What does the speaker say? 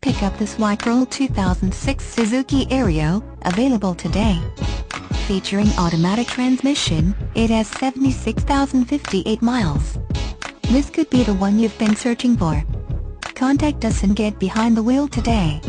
Pick up this white pearl 2006 Suzuki Aerio, available today. Featuring automatic transmission, it has 76,058 miles. This could be the one you've been searching for. Contact us and get behind the wheel today.